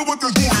know what this. boy